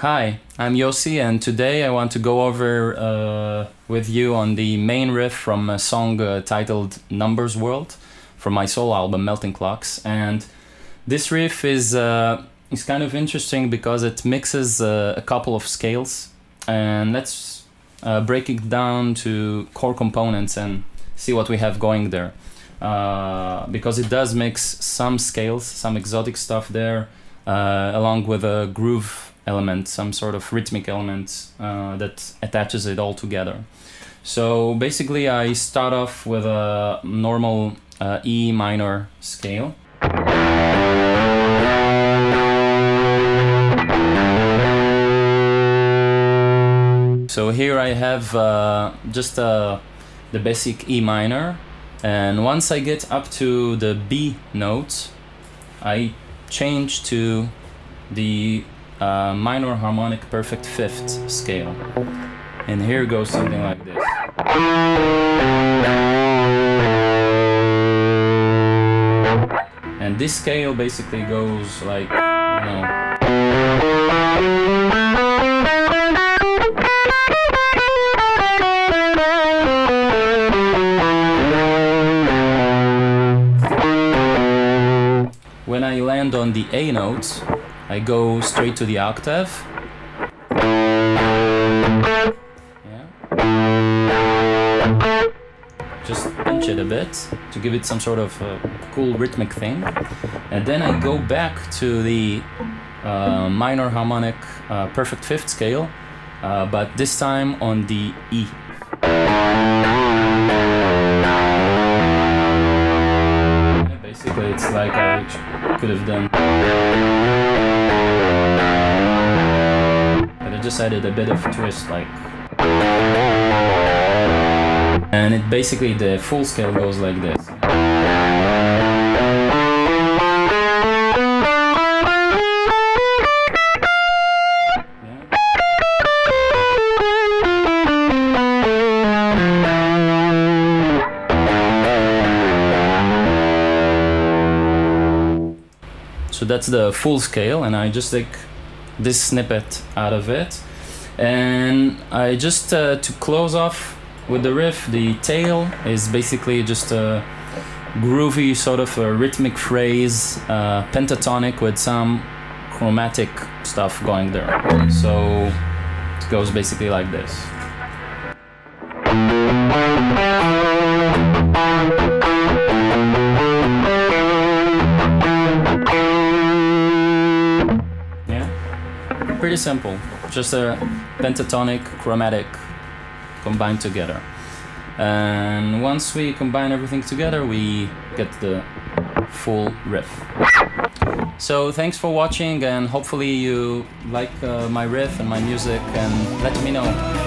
Hi, I'm Yossi, and today I want to go over uh, with you on the main riff from a song uh, titled Numbers World from my solo album Melting Clocks. And this riff is, uh, is kind of interesting because it mixes uh, a couple of scales. And let's uh, break it down to core components and see what we have going there. Uh, because it does mix some scales, some exotic stuff there, along with a groove element, some sort of rhythmic element uh, that attaches it all together. So basically, I start off with a normal uh, E minor scale. So here I have uh, just uh, the basic E minor, and once I get up to the B note, I change to the minor harmonic perfect fifth scale. And here goes something like this. And this scale basically goes like, you know. When I land on the A note, I go straight to the octave. Yeah. Just pinch it a bit to give it some sort of uh, cool rhythmic thing. And then I go back to the uh, minor harmonic uh, perfect fifth scale, uh, but this time on the E. basically, it's like I could have done. But I just added a bit of twist, like. And it basically, the full scale goes like this. So that's the full scale, and I just take this snippet out of it. And I just, uh, to close off with the riff, the tail is basically just a groovy sort of a rhythmic phrase, uh, pentatonic with some chromatic stuff going there. So it goes basically like this. Pretty simple. Just a pentatonic, chromatic combined together. And once we combine everything together, we get the full riff. So thanks for watching and hopefully you like uh, my riff and my music and let me know.